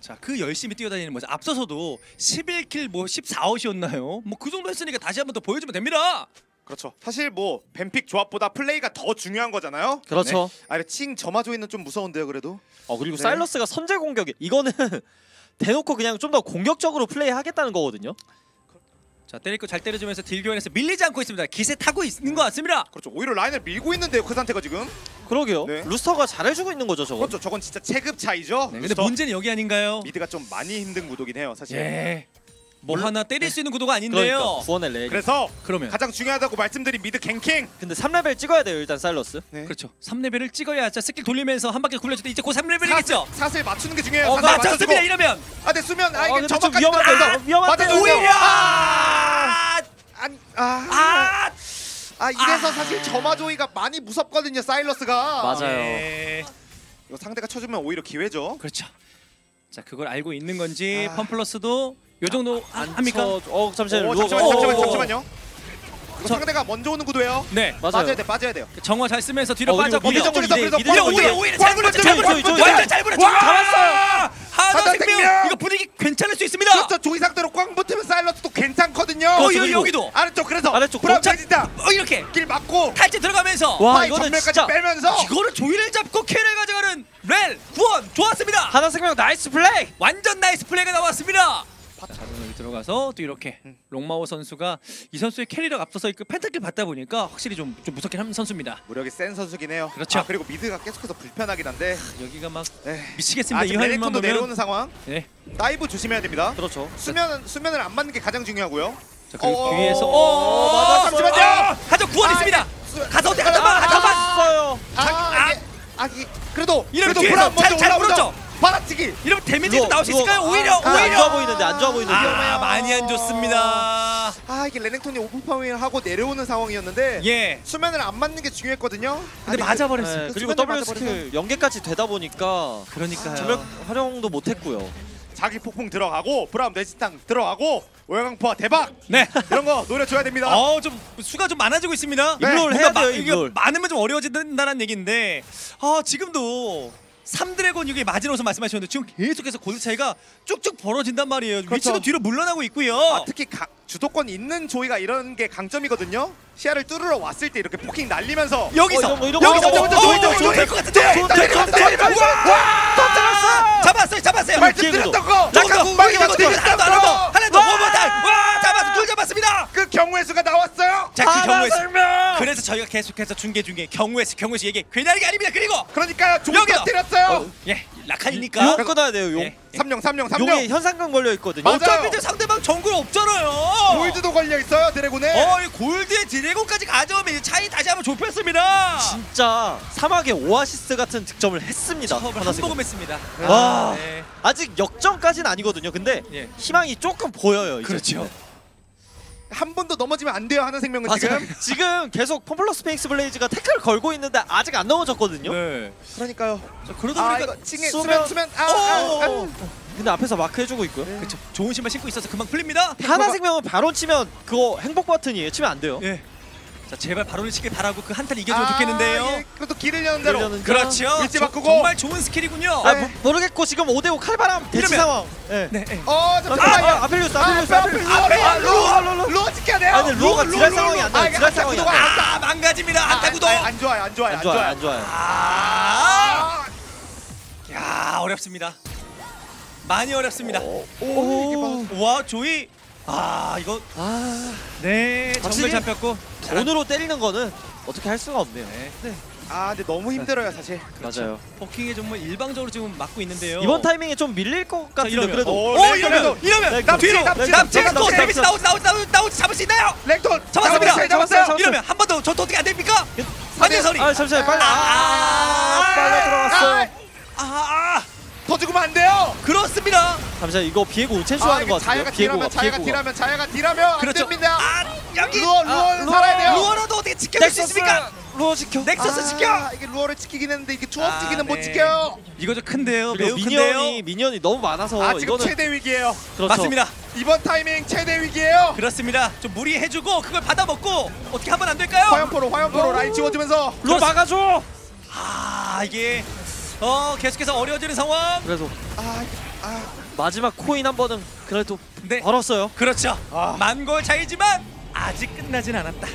자, 그 열심히 뛰어다니는 모습. 앞서서도 11킬 뭐 14아웃이었나요? 뭐 그 정도 했으니까 다시 한번 더 보여주면 됩니다. 그렇죠. 사실 뭐 밴픽 조합보다 플레이가 더 중요한 거잖아요. 그렇죠. 아니 칭 점화 조이는 좀 무서운데요, 그래도. 어 그리고 네. 사일러스가 선제 공격이 이거는 대놓고 그냥 좀 더 공격적으로 플레이하겠다는 거거든요. 자, 거 잘 때려주면서 딜 교환해서 밀리지 않고 있습니다. 기세 타고 있는 것 같습니다. 그렇죠. 오히려 라인을 밀고 있는데요, 그 상태가 지금. 그러게요. 네. 루스터가 잘해주고 있는 거죠, 저거. 그렇죠. 저건 진짜 체급 차이죠. 네, 근데 루스터. 문제는 여기 아닌가요? 미드가 좀 많이 힘든 구도긴 해요, 사실. 예. 뭐 물론- 하나 때릴 수 있는 구도가 아닌데요. 그러니까 구원의 레. 그래서 그러면 가장 중요하다고 말씀드린 미드 갱킹. 근데 3레벨 찍어야 돼요, 일단 사일러스. 네. 그렇죠. 3레벨을 찍어야 자 스킬 돌리면서 한 바퀴 굴려줄 때 이제 곧 3레벨이겠죠. 사슬 맞추는 게 중요해요. 어, 사슬 맞춰주고. 맞췄습니다. 이러면 아, 근데 수면 아 어, 이게 근데 좀 위험한데, 들어가서 위험한데. 오히려 아, 아니, 아, 아, 아 이래서 아. 사실 저마조이가 많이 무섭거든요, 사일러스가. 맞아요. 예. 이거 상대가 쳐주면 오히려 기회죠. 그렇죠. 자 그걸 알고 있는 건지 아. 펌플러스도 요 정도 안 합니까? 쳐- 어 잠시만요. 오, 잠시만요, 어, 잠시만요, 어, 어. 잠시만요. 저- 상대가 먼저 오는 구도예요. 네. 맞아요. 빠져야 돼, 빠져야 돼요. 정화 잘 쓰면서 뒤로 어, 빠졌고 미드 미드 그래서 오히려. 오히려 잘 불었죠. 잘 저기. 완전 잘 불었죠. 잡았어요. 하나 생명. 이거 분위기 괜찮을 수 있습니다. 그렇죠, 조이 상대로 꽝 붙으면 사일러스도 괜 찮거든요. 어, 여기 그리고 여기도 아래쪽 그래서 아래쪽 브라운 자- 진다 어 이렇게 길 막고 탈지 들어가면서 와 파이 이거는 전멸까지 진짜 빼면서 이거를 조이를 잡고 킬을 가져가는 렐 구원 좋았습니다. 하나 생명 나이스 플레이. 완전 나이스 플레이가 나왔습니다. 들어가서 또 이렇게 롱마오 선수가 이 선수의 캐리력 앞서서 그 펜타킬 받다 보니까 확실히 좀, 좀 무섭긴 한 선수입니다. 무력이 센 선수긴 해요. 그렇죠. 아, 그리고 미드가 계속해서 불편하긴 한데 여기가 막 에이. 미치겠습니다. 아, 이 지금 화면만 레넥톤도 보면. 내려오는 상황. 네. 다이브 조심해야 됩니다. 그렇죠. 수면 수면을 안 맞는 게 가장 중요하고요. 자, 그리고 어, 뒤에서 어, 어, 맞아, 잠시만요. 아, 하죠 구원 아, 있습니다. 수- 가서 어떻게 아, 하자 아, 하자 잡았어요. 아, 이게 아, 이 그래도 그래도 브라운 먼저 올라오죠. 이러면 데미지도 루어, 나올 수. 있을까요? 오히려 아, 오히려 안 좋아 보이는데 안 좋아 보이는데. 아 많이 안 좋습니다. 아 이게 레넥톤이 오픈파밍을 하고 내려오는 상황이었는데 예. 수면을 안 맞는 게 중요했거든요. 근데 아니, 맞아버렸어요. 네, 그 그리고 W. 스킬 연계까지 되다 보니까 그러니까요. 전력 활용도 못했고요. 자기 폭풍 들어가고 브라운 내지탕 들어가고 오영광포와 대박 네. 이런 거 노려줘야 됩니다. 어, 좀 수가 좀 많아지고 있습니다. 네, 뭔가 해야 마- 돼요, 이게. 많으면 좀 어려워진다는 얘기인데 아 지금도 3드래곤 이게 마지노선 말씀하셨는데 지금 계속해서 골드 차이가 쭉쭉 벌어진단 말이에요. 그렇죠. 위치도 뒤로 물러나고 있고요. 아, 특히 가, 주도권 있는 조이가 이런 게 강점이거든요. 시야를 뚫으러 왔을 때 이렇게 poking 날리면서 여기서 어, 여기서 거, 어, 될것 같은데. 네, 될것 같은데. 네, 와! 잡았어! 잡았어요. 잡았어요. 말씀드렸던 거! 잠깐 빨리 맞춰! 하나 더 하나 더 하나 더 one more time. 와 잡았어 둘 잡았습니다. 그 경우의 수가 나왔어요. 자 그 경우에 수. 생명. 그래서 저희가 계속해서 중계 수 경우의 수 얘기 괜한 게 아닙니다. 그리고 그러니까 조이 여기요. 터뜨렸어요. 예 라칸이니까 용 끊어야 돼요. 용. 예. 삼룡 삼룡 용에 삼룡. 현상금 걸려 있거든요. 맞아요. 어차피 이제 상대방 정글 없잖아요. 골드도 걸려 있어요 드래곤에. 어, 이 골드에 드래곤까지 가져오면 이제 차이 다시 한번 좁혔습니다. 진짜 사막의 오아시스 같은 득점을 했습니다. 처음을 한. 모금 했습니다. 와. 네. 아직 역전까지는 아니거든요. 근데 예. 희망이 조금 보여요. 이제. 그렇죠. 한 번도 넘어지면 안 돼요 하는 생명은 맞아요. 지금. 지금 계속 펌플러스 페이스 블레이즈가 태클 걸고 있는데 아직 안 넘어졌거든요. 네. 그러니까. 자, 그러다 아 보니까 이거 칭해 수면- 수면 아, 아, 아. 오! 근데 앞에서 마크 해주고 있고요. 그렇죠. 좋은 신발 신고 있어서 금방 풀립니다. 하나 생명은 바론 치면 그거 행복 버튼이에요. 치면 안 돼요. 예. 자 제발 바론을 치길 바라고 그 한타를 이겨주면 아, 좋겠는데요. 예, 그래도 길을 여는 대로. 그러려는 그렇죠. 위치 저- 바꾸고. 정말 좋은 스킬이군요. 아 네. 모, 모르겠고 지금 5대5 칼바람 대치 이러면- 상황. 예. 네. 네. 어, 아, 잠깐만요. 아, 아펠리우스, 아펠리우스, 아, 아펠리우스. 아, 루어, 루어, 루어. 루어 지켜야 돼요. 아, 근데 루어가 루어, 지랄 상황이 루어. 안 나요. 아, 이게 지랄 상황이 구도가 안. 아 망가집니다. 아, 한타 구도. 아, 안 좋아요, 안 좋아요, 안안 좋아요, 좋아요. 안 좋아요. 아. 야 어렵습니다. 많이 어렵습니다. 오, 이게 와 조이. 아 이거 아, 네 정글 확실히 잡혔고. 돈으로 때리는 거는 어떻게 할 수가 없네요. 네. 아, 근데 너무 힘들어요, 사실. 맞아요. 포킹에 정말 일방적으로 지금 맞고 있는데요. 이번 타이밍에 좀 밀릴 것 같은데 이러면. 그래도 오, 오 레이저, 이러면. 이러면 네, 남 뒤로 납치, 남치 납치, 스코 납치, 데미지 나오지 나오지 나오지 나오지 잡을 수 있나요? 렉톤 잡았습니다. 잡았어요, 잡았어요. 잡았어요. 이러면 한 번더 저도 어떻게 안 됩니까? 한대설이. 아 잠시만 빨리 아, 아, 빨려 들어갔어. 아, 아, 아더 죽으면 안 돼요. 그렇습니다. 잠시만 이거 비에고 아, 하는 것 같은데요. 자야가 딜하면 자야가. 딜하면 자야가 딜하면 안 그렇죠. 됩니다. 아 여기 루어 아, 루어는 루어, 살아야 돼요. 루어라도 어떻게 지켜줄 수 있습니까? 루어 지켜. 넥서스 아, 지켜. 이게 루어를 지키긴 했는데 이게 투업 아, 지키는 못 네. 지켜요. 이거 좀 큰데요. 매우 미니언이 큰데요. 미니언이 너무 많아서 아 지금 이거는 최대 위기예요. 그렇죠. 맞습니다. 이번 타이밍 최대 위기예요. 그렇습니다. 좀 무리해주고 그걸 받아먹고 어떻게 하면 안 될까요? 화염포로 화염포로 라인 지워주면서 루어 막아줘. 아 이게 어 계속해서 어려워지는 상황. 그래도 아, 아, 마지막 코인 한 번은 그래도 네. 벌었어요. 그렇죠. 아. 만골 차이지만 아직 끝나진 않았다.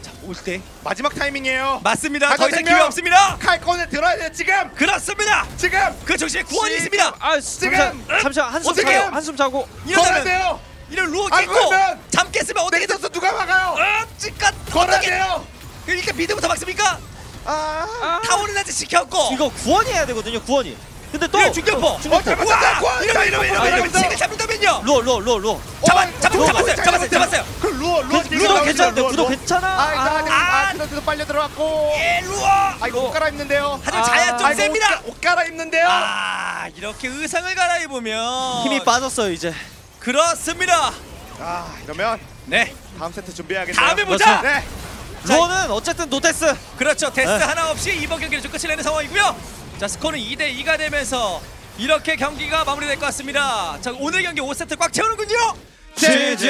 자, 올 때. 마지막 타이밍이에요. 맞습니다. 더 이상! 기회 없습니다. 칼 꺼내 들어야 돼 지금. 그렇습니다. 지금. 그 정신에 구원이 있습니다. 아 지금! 잠시만 잠시만 한숨 어떻게! 자고 한숨 자고 이러면 돼요. 이런 루어 걸면! 잠 깼으면 어떻게 돼? 넥서스 누가 막아요? 어, 찌까? 돼요. 그러니까 미드부터 막습니까? 아. 타워는 아직 지켰고. 이거 구원이 해야 되거든요 구원이. 근데 또 중격포. 어, 잘못다. 구원, 이러면 이러면 이러면 잘못다. 이러면 지금 잡는다면요. 루어 루어 루어 루어. 어, 잡아, 루어, 잡았어요, 잡았어요, 잡았어요. 그 루어, 루어, 괜찮은데 구도 괜찮아. 아, 아, 아, 아. 아, 드도 빨려 들어왔고. 예, 루어. 아, 이거 옷 갈아입는데요. 하지만 아, 자야 좀 아이고, 셉니다. 옷, 갈아입는데요. 아, 이렇게 의상을 갈아입으면 힘이 빠졌어요 이제. 그렇습니다. 아, 이러면 네, 다음 세트 준비해야겠네요. 다음에 보자. 네. 루어는 어쨌든 no death. 그렇죠. death 네. 하나 없이 이번 경기를 좀 끝을 내는 상황이고요. 자, 스코어는 2대 2가 되면서 이렇게 경기가 마무리될 것 같습니다. 자, 오늘 경기 5세트 꽉 채우는군요. GG.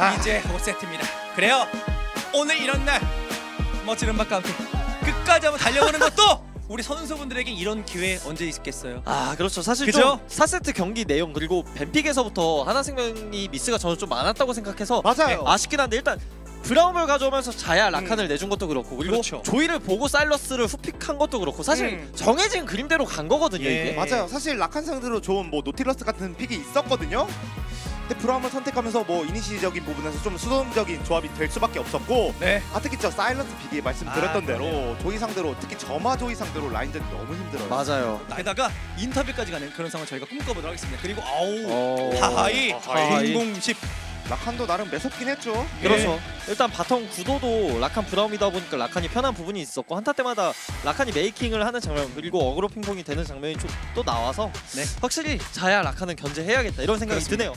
아. 이제 5세트입니다. 그래요. 오늘 이런 날 멋진 음악과 함께 끝까지 한번 달려보는 것도 우리 선수분들에게 이런 기회 언제 있겠어요? 아 그렇죠 사실 그죠? 좀 4세트 경기 내용 그리고 ban pick에서부터 하나생명이 미스가 저는 좀 많았다고 생각해서 맞아요. 아쉽긴 한데 일단 브라움을 가져오면서 자야 라칸을 내준 것도 그렇고 그리고 그렇죠. 조이를 보고 사일러스를 후pick한 것도 그렇고 사실 음. 정해진 그림대로 간 거거든요 예. 이게 맞아요. 사실 라칸 상대로 좋은 뭐 노틸러스 같은 pick이 있었거든요. 근데 브라움을 선택하면서 뭐 이니시적인 부분에서 좀 수동적인 조합이 될 수밖에 없었고 네. 아 특히 저 사일러스 pick이 말씀드렸던 아, 대로 조이 상대로 특히 저마 조이 상대로 라인전이 너무 힘들어요. 맞아요 게다가 인터뷰까지 가는 그런 상황을 저희가 꿈꿔보도록 하겠습니다. 그리고 아우 어... 하하이 하하이. 공공십 라칸도 나름 매섭긴 했죠. 그렇죠 일단 bottom 구도도 라칸 브라움이다 보니까 라칸이 편한 부분이 있었고 한타 때마다 라칸이 making을 하는 장면 그리고 어그로 핑퐁이 되는 장면이 좀또 나와서 네. 확실히 자야 라칸은 견제해야겠다 이런 생각이 그렇습니다. 드네요